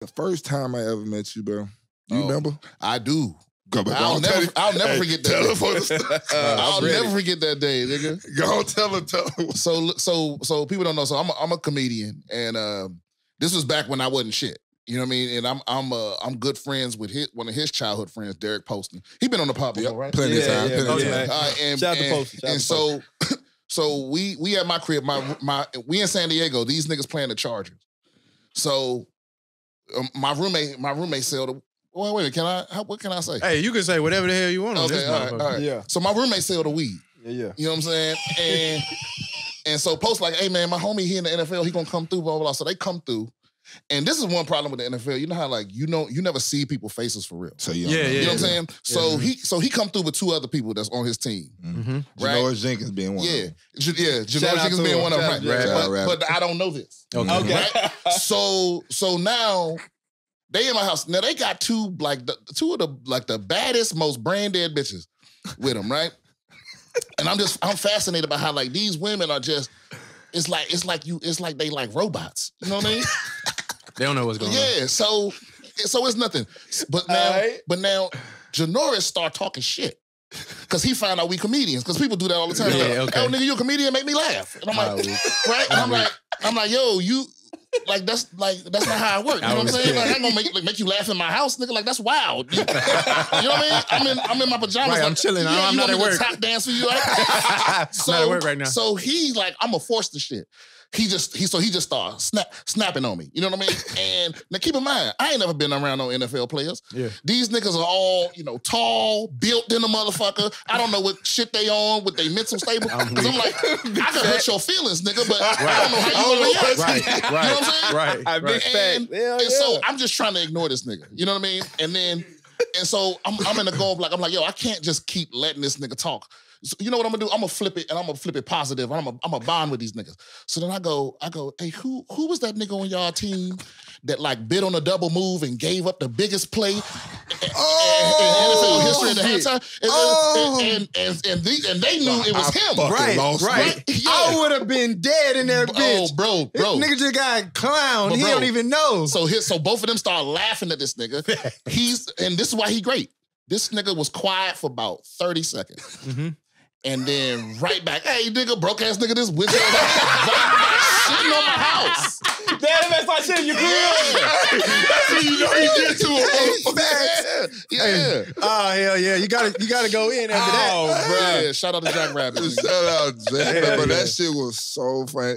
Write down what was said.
The first time I ever met you, bro. You Oh. remember? I do. Go, but I'll go tell never, him- I'll never Hey, forget that. Day. him for the I'll ready. never forget that day, nigga. Go on, tell him, tell him. So, so, so people don't know. So I'm, a, I'm a comedian, and um, this was back when I wasn't shit. You know what I mean? And I'm, I'm, uh, I'm good friends with his, one of his childhood friends, Derek Poston. He been on the pod before, right? Plenty of Yeah, time. yeah, plenty oh, of yeah. time. Uh, and Shout out to Poston, shout out and to so, so we we at my crib, my my we in San Diego. These niggas playing the Chargers. So, um, my roommate, my roommate said, "Well, wait can I? How, what can I say?" Hey, you can say whatever the hell you want on okay, this all right, all right. Yeah. So my roommate sell the weed. Yeah, yeah. You know what I'm saying? And and so post like, hey man, my homie here in the NFL, he gonna come through, blah blah blah. So they come through. And this is one problem with the NFL. You know how like you know you never see people faces for real. So you Yeah, don't know. yeah, what I'm saying? So Yeah. he so he come through with two other people that's on his team. Mm-hmm. Right. Janoris Jenkins being one. Yeah, Of them. J- yeah. Shout Janoris Jenkins being him. one of them, Shout right? out. But, but I don't know this. Okay. Okay. Right? So so now they in my house. Now they got two like the, two of the like the baddest, most brain dead bitches with them, right? And I'm just I'm fascinated by how like these women are just. It's like it's like you. It's like they like robots. You know what I mean? They don't know what's going on. yeah. So so it's nothing. But now Alright. but now Janoris start talking shit. Cause he found out we comedians. Cause people do that all the time. Yeah, Like, okay. Oh nigga, you a comedian? Make me laugh. And I'm like, right? And I'm like, I'm like, yo, you like that's like that's not how it works. You know what I'm saying? Like, I ain't gonna make, like, make you laugh in my house, nigga. Like that's wild. You, know what I mean? I'm in I'm in my pajamas. Right, like, I'm chilling. I'm you not at work. Tap dance for you, right? so, not at work right now. So he like, I'm gonna force the shit. He just he so he just started snap snapping on me. You know what I mean? And now keep in mind, I ain't never been around no NFL players. Yeah. These niggas are all, you know, tall, built in a motherfucker. I don't know what shit they on with they mental stable. Because I'm, like, I can hurt your feelings, nigga, but I don't know how you gonna react. right, You know what I'm saying? right, I big right. fact. And, Hell and yeah. so I'm just trying to ignore this nigga. You know what I mean? And then, and so I'm, I'm in the goal of like, I'm like, yo, I can't just keep letting this nigga talk. So you know what I'm gonna do? I'm gonna flip it and I'm gonna flip it positive. I'm gonna, I'm gonna bond with these niggas. So then I go, I go, hey, who who was that nigga on y'all team that like bid on a double move and gave up the biggest play in- Oh, in NFL history at the halftime? And, Oh. and, and, and, the- and they knew it was I him. Right, lost right. Yeah. I would have been dead in that Oh, bitch. bro, This bro. nigga just got clown. But he don't even know. So his, so both of them start laughing at this nigga. He's and this is why he great. This nigga was quiet for about 30 seconds. Mhm. And then right back, hey nigga, broke ass nigga, this wizard shitting on my house. Damn, that's like shit your crib. You know Yeah. Oh hell yeah, you gotta you gotta go in after that. Oh, bro. Yeah, shout out to Jack Rabbit. Shout out, Jack. Hell But yeah. that shit was so funny.